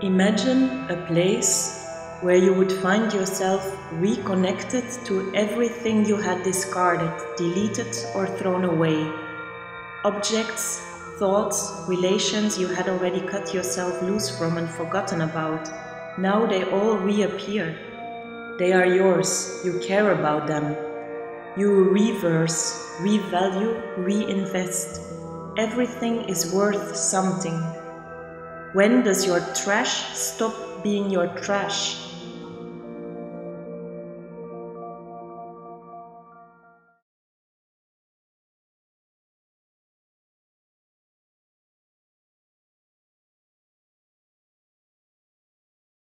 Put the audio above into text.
Imagine a place where you would find yourself reconnected to everything you had discarded, deleted, or thrown away. Objects, thoughts, relations you had already cut yourself loose from and forgotten about. Now they all reappear. They are yours, you care about them. You reverse, revalue, reinvest. Everything is worth something. When does your trash stop being your trash